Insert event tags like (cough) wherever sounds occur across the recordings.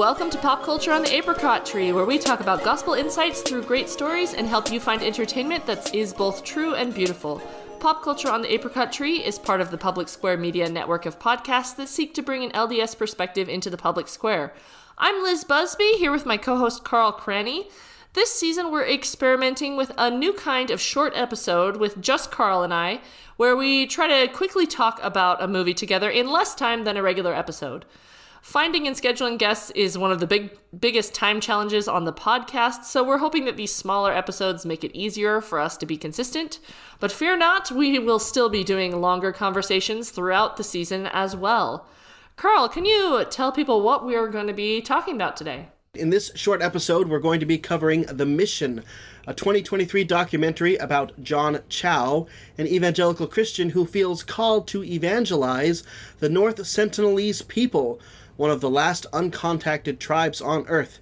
Welcome to Pop Culture on the Apricot Tree, where we talk about gospel insights through great stories and help you find entertainment that is both true and beautiful. Pop Culture on the Apricot Tree is part of the Public Square Media network of podcasts that seek to bring an LDS perspective into the public square. I'm Liz Busby, here with my co host Carl Cranney. This season, we're experimenting with a new kind of short episode with just Carl and I, where we try to quickly talk about a movie together in less time than a regular episode. Finding and scheduling guests is one of the big biggest time challenges on the podcast, so we're hoping that these smaller episodes make it easier for us to be consistent. But fear not, we will still be doing longer conversations throughout the season as well. Carl, can you tell people what we are going to be talking about today? In this short episode, we're going to be covering The Mission, a 2023 documentary about John Chau, an evangelical Christian who feels called to evangelize the North Sentinelese people one of the last uncontacted tribes on Earth.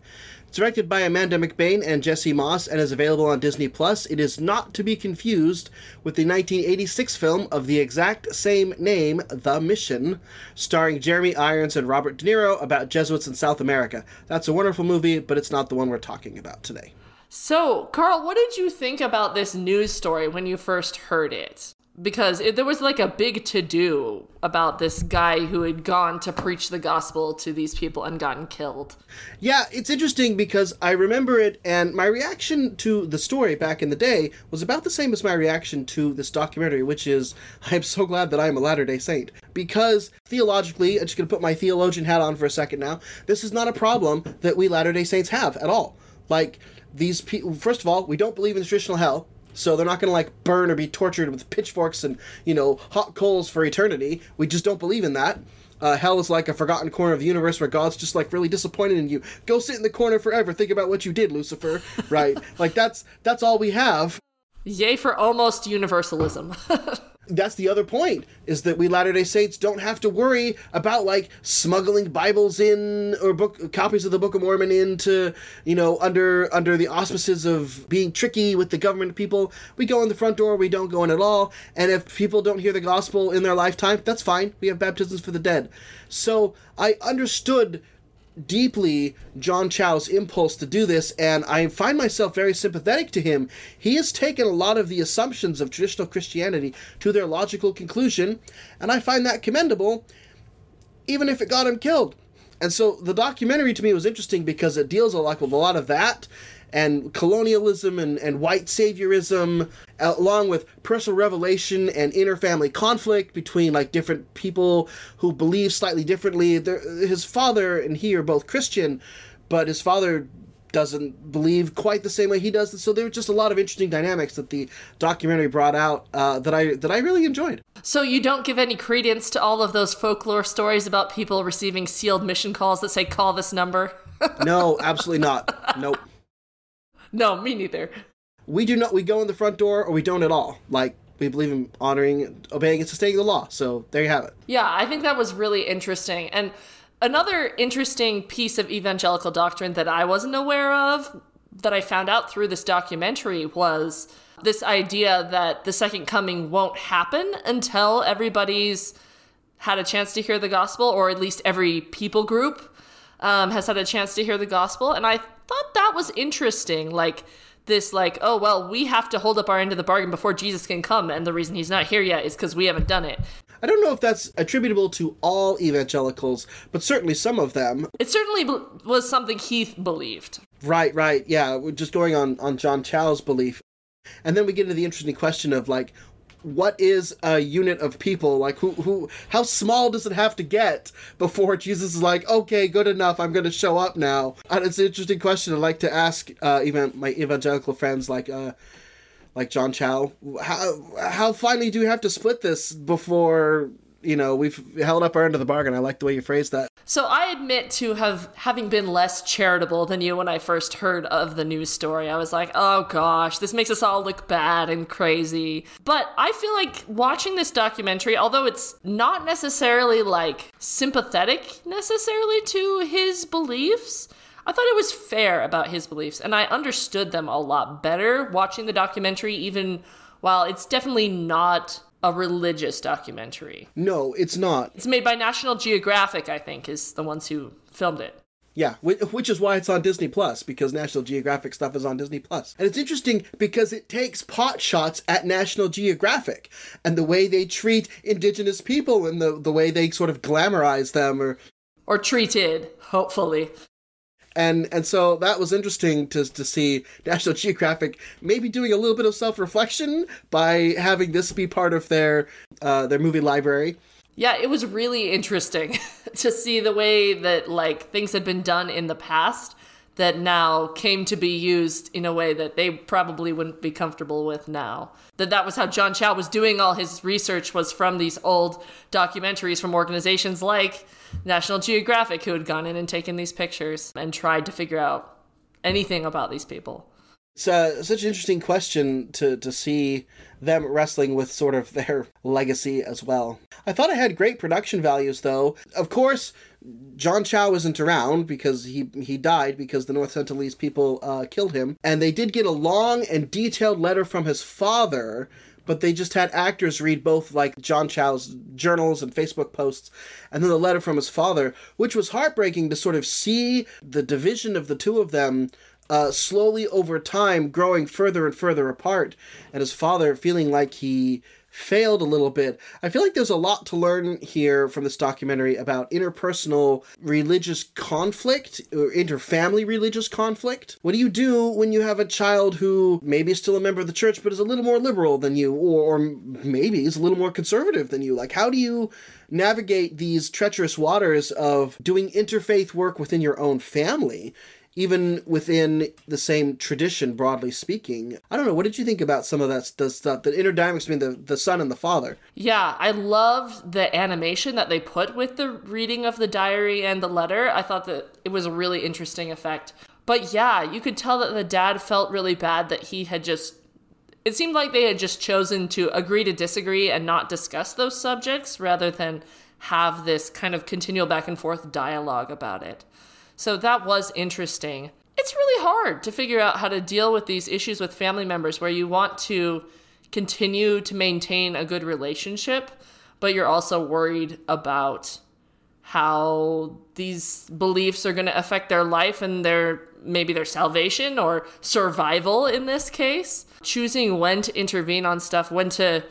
It's directed by Amanda McBaine and Jesse Moss and is available on Disney Plus. It is not to be confused with the 1986 film of the exact same name, The Mission, starring Jeremy Irons and Robert De Niro about Jesuits in South America. That's a wonderful movie, but it's not the one we're talking about today. So, Carl, what did you think about this news story when you first heard it? Because it, there was like a big to do about this guy who had gone to preach the gospel to these people and gotten killed. Yeah, it's interesting because I remember it, and my reaction to the story back in the day was about the same as my reaction to this documentary, which is (laughs) I'm so glad that I'm a Latter day Saint. Because theologically, I'm just going to put my theologian hat on for a second now, this is not a problem that we Latter day Saints have at all. Like, these people, first of all, we don't believe in traditional hell so they're not going to like burn or be tortured with pitchforks and you know hot coals for eternity. We just don't believe in that. Uh, hell is like a forgotten corner of the universe where God's just like really disappointed in you. Go sit in the corner forever. Think about what you did, Lucifer. Right? (laughs) like that's that's all we have. Yay for almost universalism. (laughs) that's the other point is that we Latter Day Saints don't have to worry about like smuggling Bibles in or book copies of the Book of Mormon into you know under under the auspices of being tricky with the government people. We go in the front door, we don't go in at all, and if people don't hear the gospel in their lifetime, that's fine. We have baptisms for the dead. So I understood deeply John Chau's impulse to do this, and I find myself very sympathetic to him. He has taken a lot of the assumptions of traditional Christianity to their logical conclusion, and I find that commendable, even if it got him killed. And so the documentary to me was interesting because it deals a lot with a lot of that and colonialism and, and white saviorism, along with personal revelation and inner family conflict between like different people who believe slightly differently. They're, his father and he are both Christian, but his father doesn't believe quite the same way he does. So there were just a lot of interesting dynamics that the documentary brought out uh, that I that I really enjoyed. So you don't give any credence to all of those folklore stories about people receiving sealed mission calls that say "call this number." (laughs) no, absolutely not. Nope. No, me neither. We do not. We go in the front door, or we don't at all. Like we believe in honoring, obeying, and sustaining the law. So there you have it. Yeah, I think that was really interesting. And another interesting piece of evangelical doctrine that I wasn't aware of, that I found out through this documentary, was this idea that the second coming won't happen until everybody's had a chance to hear the gospel, or at least every people group um, has had a chance to hear the gospel. And I thought that was interesting. Like, this like oh well we have to hold up our end of the bargain before jesus can come and the reason he's not here yet is because we haven't done it. I don't know if that's attributable to all evangelicals but certainly some of them. It certainly was something he believed. Right right yeah we're just going on on john chau's belief. And then we get into the interesting question of like what is a unit of people? Like who who how small does it have to get before jesus is like okay good enough i'm gonna show up now. And it's an interesting question. I'd like to ask uh, even my evangelical friends like uh like john chau how how finally do we have to split this before you know we've held up our end of the bargain i like the way you phrased that so I admit to have having been less charitable than you when I first heard of the news story. I was like, "Oh gosh, this makes us all look bad and crazy." But I feel like watching this documentary, although it's not necessarily like sympathetic necessarily to his beliefs, I thought it was fair about his beliefs and I understood them a lot better watching the documentary even while it's definitely not a religious documentary. No, it's not. It's made by National Geographic, I think, is the ones who filmed it. Yeah, which is why it's on Disney Plus because National Geographic stuff is on Disney Plus. And it's interesting because it takes pot shots at National Geographic and the way they treat indigenous people and the the way they sort of glamorize them or or treated, hopefully. And and so that was interesting to to see National (laughs) Geographic maybe doing a little bit of self-reflection by having this be part of their uh, their movie library. Yeah, it was really interesting (laughs) to see the way that like things had been done in the past that now came to be used in a way that they probably wouldn't be comfortable with now. That that was how John Chau was doing all his research was from these old documentaries from organizations like National Geographic who had gone in and taken these pictures and tried to figure out anything about these people. It's uh, such an interesting question to, to see them wrestling with sort of their (laughs) legacy as well. I thought it had great production values, though. Of course, John Chau isn't around because he he died because the North Sentinelese people uh, killed him, and they did get a long and detailed letter from his father. But they just had actors read both like John Chau's journals and Facebook posts, and then the letter from his father, which was heartbreaking to sort of see the division of the two of them uh, slowly over time growing further and further apart, and his father feeling like he failed a little bit. I feel like there's a lot to learn here from this documentary about interpersonal religious conflict or interfamily religious conflict. What do you do when you have a child who maybe is still a member of the church but is a little more liberal than you or, or maybe is a little more conservative than you? Like how do you navigate these treacherous waters of doing interfaith work within your own family even within the same tradition, broadly speaking. I don't know. What did you think about some of that the stuff, the inner dynamics between the, the son and the father? Yeah, I loved the animation that they put with the reading of the diary and the letter. I thought that it was a really interesting effect. But yeah, you could tell that the dad felt really bad that he had just. It seemed like they had just chosen to agree to disagree and not discuss those subjects rather than have this kind of continual back and forth dialogue about it. So that was interesting. It's really hard to figure out how to deal with these issues with family members where you want to continue to maintain a good relationship, but you're also worried about how these beliefs are going to affect their life and their maybe their salvation or survival in this case. Choosing when to intervene on stuff, when to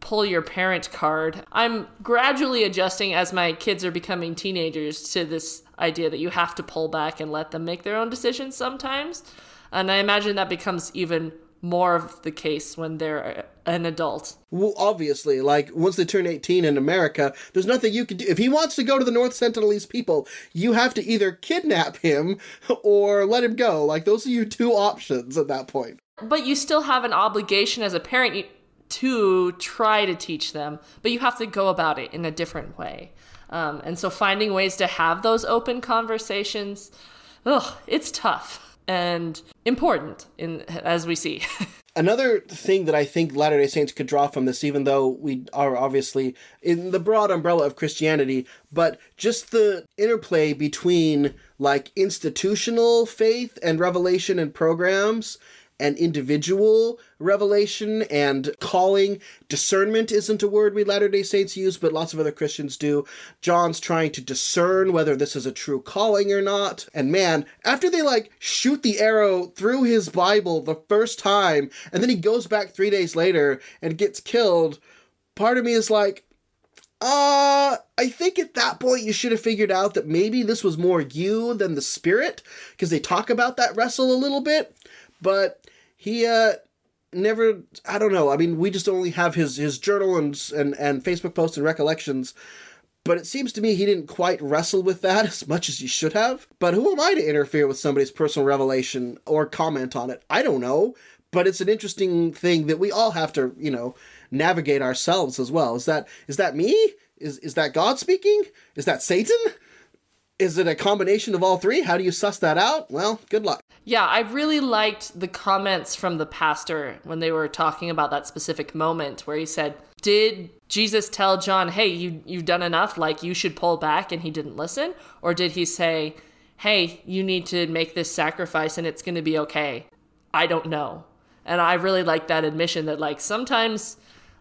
pull your parent card. I'm gradually adjusting as my kids are becoming teenagers to this idea that you have to pull back and let them make their own decisions sometimes. And I imagine that becomes even more of the case when they're an adult. Well, obviously, like once they turn 18 in America, there's nothing you can do. If he wants to go to the North Sentinelese people, you have to either kidnap him (laughs) or let him go. Like those are your two options at that point. But you still have an obligation as a parent to try to teach them, but you have to go about it in a different way. Um, and so finding ways to have those open conversations, ugh, it's tough and important in as we see. (laughs) Another thing that I think Latter day Saints could draw from this, even though we are obviously in the broad umbrella of Christianity, but just the interplay between like institutional faith and revelation and programs and individual revelation and calling. Discernment isn't a word we Latter day Saints use, but lots of other Christians do. John's trying to discern whether this is a true calling or not. And man, after they like shoot the arrow through his Bible the first time, and then he goes back three days later and gets killed, part of me is like, uh, I think at that point you should have figured out that maybe this was more you than the spirit, because they talk about that wrestle a little bit. But he uh never I don't know. I mean, we just only have his his journal and and and Facebook posts and recollections. But it seems to me he didn't quite wrestle with that (laughs) as much as he should have. But who am I to interfere with somebody's personal revelation or comment on it? I don't know. But it's an interesting thing that we all have to, you know, navigate ourselves as well. Is that is that me? Is is that God speaking? Is that Satan? Is it a combination of all three? How do you suss that out? Well, good luck. Yeah, I really liked the comments from the pastor when they were talking about that specific moment where he said, "Did Jesus tell John, "Hey, you you've done enough, like you should pull back," and he didn't listen? Or did he say, "Hey, you need to make this sacrifice and it's going to be okay?" I don't know. And I really like that admission that like sometimes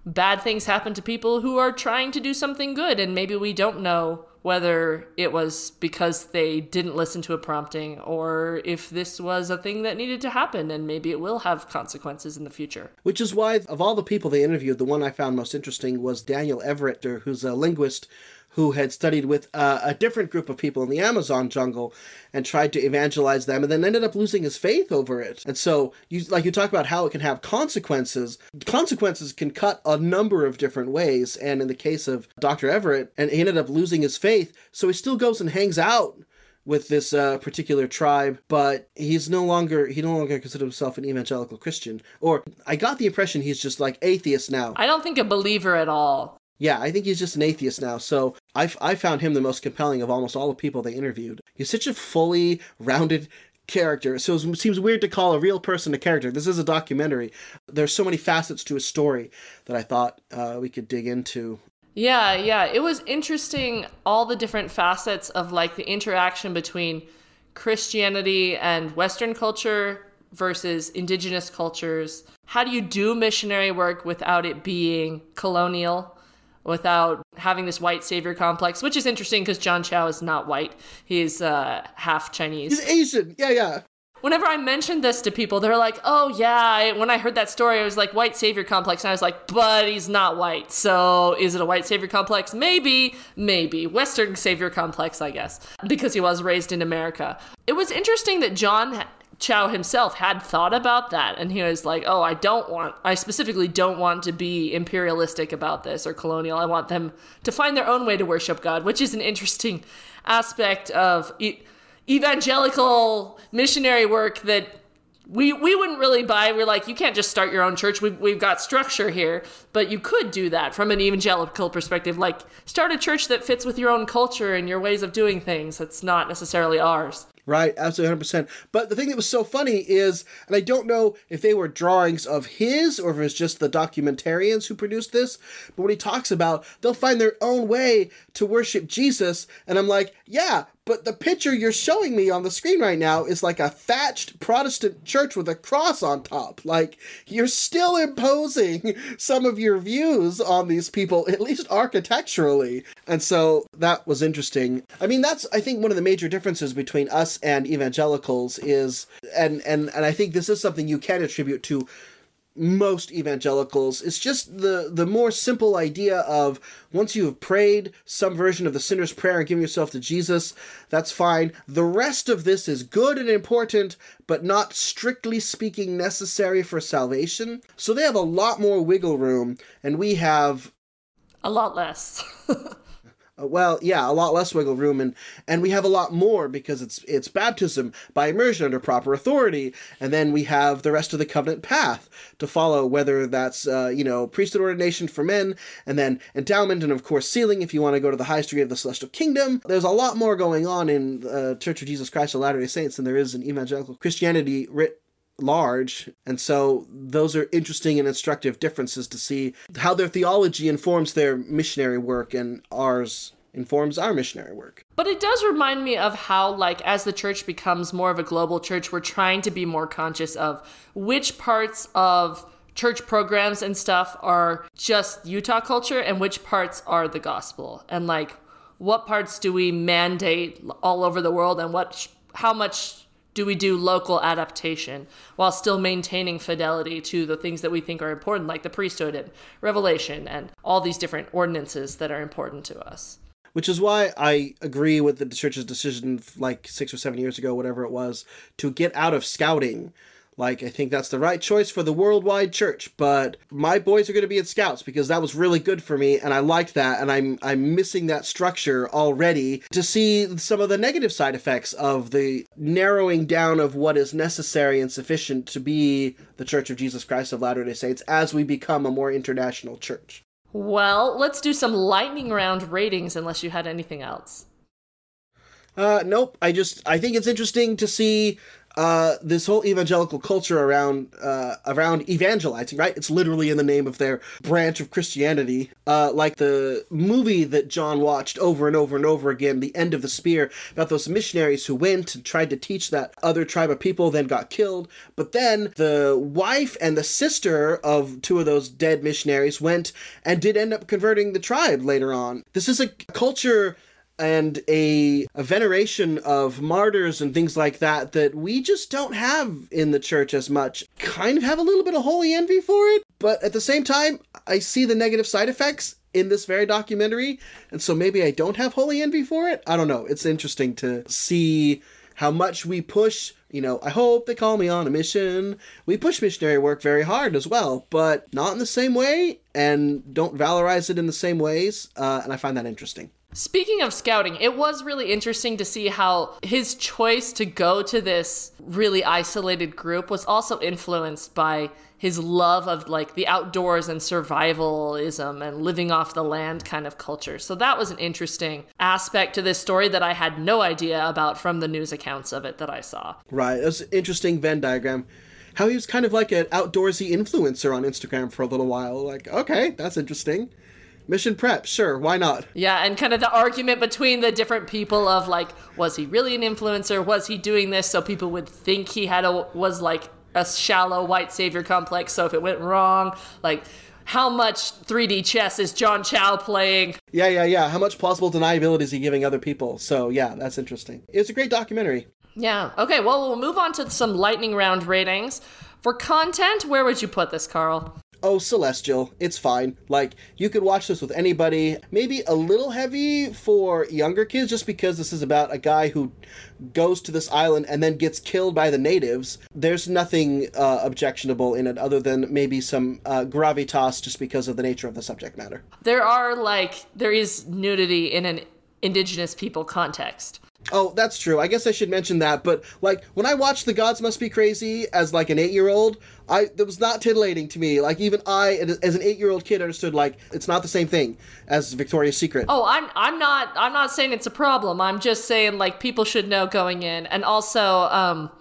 bad things happen to people who are trying to do something good and maybe we don't know whether it was because they didn't listen to a prompting or if this was a thing that needed to happen and maybe it will have consequences in the future. Which is why, of all the people they interviewed, the one I found most interesting was Daniel Everett, who's a linguist who had studied with uh, a different group of people in the Amazon jungle and tried to evangelize them and then ended up losing his faith over it. And so you like you talk about how it can have consequences. Consequences can cut a number of different ways and in the case of Dr. Everett and he ended up losing his faith, so he still goes and hangs out with this uh, particular tribe, but he's no longer he no longer considers himself an evangelical Christian. Or I got the impression he's just like atheist now. I don't think a believer at all. Yeah, I think he's just an atheist now. So I, I found him the most compelling of almost all the people they interviewed. He's such a fully rounded character. So it seems weird to call a real person a character. This is a documentary. There's so many facets to a story that I thought uh, we could dig into. Yeah, yeah. It was interesting all the different facets of like the interaction between Christianity and Western culture versus indigenous cultures. How do you do missionary work without it being colonial? Without having this white savior complex, which is interesting because John Chau is not white. He's uh, half Chinese. He's Asian. Yeah, yeah. Whenever I mentioned this to people, they're like, oh, yeah. When I heard that story, I was like, white savior complex. And I was like, but he's not white. So is it a white savior complex? Maybe, maybe. Western savior complex, I guess, because he was raised in America. It was interesting that John Chau himself had thought about that and he was like, "Oh, I don't want I specifically don't want to be imperialistic about this or colonial. I want them to find their own way to worship God," which is an interesting aspect of e- evangelical missionary work that we we wouldn't really buy. We're like, you can't just start your own church. We've we've got structure here, but you could do that from an evangelical perspective. Like, start a church that fits with your own culture and your ways of doing things. That's not necessarily ours. Right, absolutely 100%. But the thing that was so funny is, and I don't know if they were drawings of his or if it's just the documentarians who produced this, but when he talks about they'll find their own way to worship Jesus, and I'm like, yeah, but the picture you're showing me on the screen right now is like a thatched Protestant church with a cross on top. Like, you're still imposing (laughs) some of your views on these people, at least architecturally. And so that was interesting. I mean, that's, I think, one of the major differences between us and evangelicals is, and, and, and I think this is something you can attribute to most evangelicals it's just the the more simple idea of once you have prayed some version of the sinner's prayer and given yourself to jesus that's fine. The rest of this is good and important but not strictly speaking necessary for salvation. So they have a lot more wiggle room and we have a lot less (laughs) Uh, well, yeah, a lot less wiggle room, and and we have a lot more because it's it's baptism by immersion under proper authority, and then we have the rest of the covenant path to follow, whether that's uh, you know priesthood ordination for men, and then endowment, and of course sealing if you want to go to the highest degree of the celestial kingdom. There's a lot more going on in uh, Church of Jesus Christ of Latter Day Saints than there is in evangelical Christianity writ large and so those are interesting and instructive differences to see how their theology informs their missionary work and ours informs our missionary work. But it does remind me of how like as the church becomes more of a global church we're trying to be more conscious of which parts of church programs and stuff are just utah culture and which parts are the gospel. And like what parts do we mandate all over the world and what how much do we do local adaptation while still maintaining fidelity to the things that we think are important, like the priesthood and revelation and all these different ordinances that are important to us? Which is why I agree with the church's decision, like six or seven years ago, whatever it was, to get out of scouting like, I think that's the right choice for the worldwide church, but my boys are going to be at Scouts because that was really good for me, and I liked that, and I'm I'm missing that structure already to see some of the negative side effects of the narrowing down of what is necessary and sufficient to be the Church of Jesus Christ of Latter-day Saints as we become a more international church. Well, let's do some lightning round ratings unless you had anything else. Uh, nope. I just I think it's interesting to see uh, this whole evangelical culture around uh, around evangelizing, right? It's literally in the name of their branch of Christianity. Uh, like the movie that John watched over and over and over again, The End of the Spear, about those missionaries who went and tried to teach that other tribe of people, then got killed. But then the wife and the sister of two of those dead missionaries went and did end up converting the tribe later on. This is a culture and a, a veneration of martyrs and things like that that we just don't have in the church as much. Kind of have a little bit of holy envy for it, but at the same time, I see the negative side effects in this very documentary, and so maybe I don't have holy envy for it. I don't know. It's interesting to see how much we push you know, I hope they call me on a mission. We push missionary work very hard as well, but not in the same way and don't valorize it in the same ways. Uh, and I find that interesting. Speaking of scouting, it was really interesting to see how his choice to go to this really isolated group was also influenced by his love of like the outdoors and survivalism and living off the land kind of culture. So that was an interesting aspect to this story that I had no idea about from the news accounts of it that I saw. Right. It was an interesting Venn diagram how he was kind of like an outdoorsy influencer on Instagram for a little while. Like, okay, that's interesting. Mission prep, sure, why not? Yeah, and kind of the argument between the different people of like, was he really an influencer? Was he doing this so people would think he had a was like a shallow white savior complex? So if it went wrong, like how much 3D chess is John Chau playing? Yeah, yeah, yeah. How much plausible deniability is he giving other people? So yeah, that's interesting. It's a great documentary. Yeah. Okay. Well, we'll move on to some lightning round ratings. For content, where would you put this, Carl? Oh, Celestial, it's fine. Like, you could watch this with anybody. Maybe a little heavy for younger kids, just because this is about a guy who goes to this island and then gets killed by the natives. There's nothing uh, objectionable in it other than maybe some uh, gravitas just because of the nature of the subject matter. There are, like, there is nudity in an indigenous people context. Oh, that's true. I guess I should mention that. But like when I watched The Gods Must Be Crazy as like an eight-year-old, I that was not titillating to me. Like even I, as an eight-year-old kid, understood like it's not the same thing as Victoria's Secret. Oh, I'm I'm not I'm not saying it's a problem. I'm just saying like people should know going in, and also um,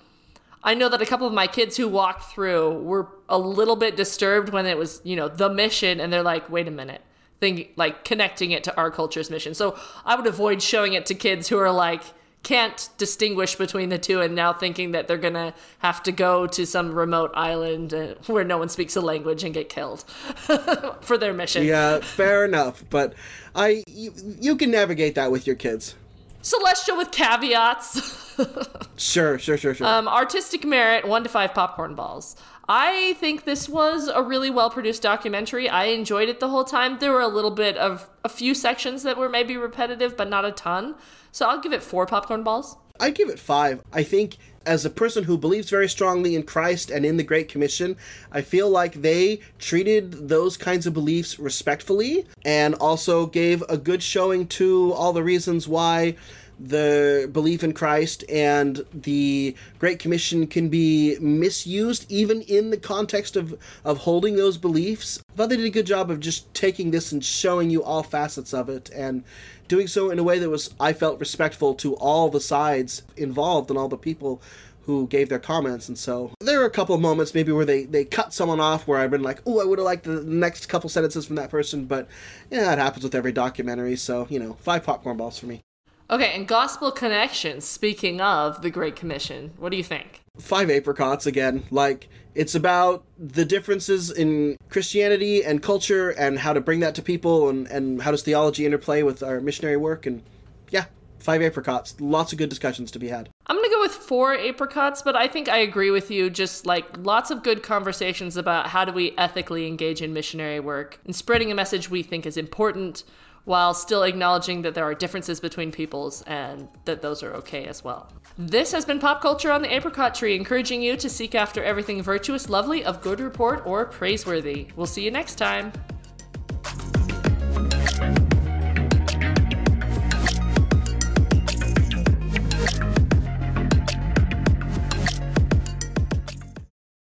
I know that a couple of my kids who walked through were a little bit disturbed when it was you know the mission, and they're like, wait a minute thing like connecting it to our culture's mission. So I would avoid showing it to kids who are like can't distinguish between the two and now thinking that they're gonna have to go to some remote island uh, where no one speaks a language and get killed (laughs) for their mission. Yeah, fair enough. But I you, you can navigate that with your kids. Celestial with caveats. (laughs) sure, sure, sure, sure. Um, artistic merit, one to five popcorn balls. I think this was a really well produced documentary. I enjoyed it the whole time. There were a little bit of a few sections that were maybe repetitive, but not a ton. So I'll give it four popcorn balls. I give it five. I think as a person who believes very strongly in Christ and in the Great Commission, I feel like they treated those kinds of beliefs respectfully and also gave a good showing to all the reasons why the belief in Christ and the Great Commission can be misused even in the context of, of holding those beliefs. I thought they did a good job of just taking this and showing you all facets of it and doing so in a way that was, I felt, respectful to all the sides involved and all the people who gave their comments. And so there were a couple moments maybe where they, they cut someone off where I've been like, oh, I would have liked the next couple sentences from that person. But yeah, it happens with every documentary. So, you know, five popcorn balls for me. Okay, and Gospel Connections, speaking of the Great Commission, what do you think? Five apricots again. Like, it's about the differences in Christianity and culture and how to bring that to people and, and how does theology interplay with our missionary work. And yeah, five apricots. Lots of good discussions to be had. I'm going to go with four apricots, but I think I agree with you. Just like lots of good conversations about how do we ethically engage in missionary work and spreading a message we think is important while still acknowledging that there are differences between peoples and that those are okay as well. This has been Pop Culture on the Apricot Tree, encouraging you to seek after everything virtuous, lovely, of good report, or praiseworthy. We'll see you next time.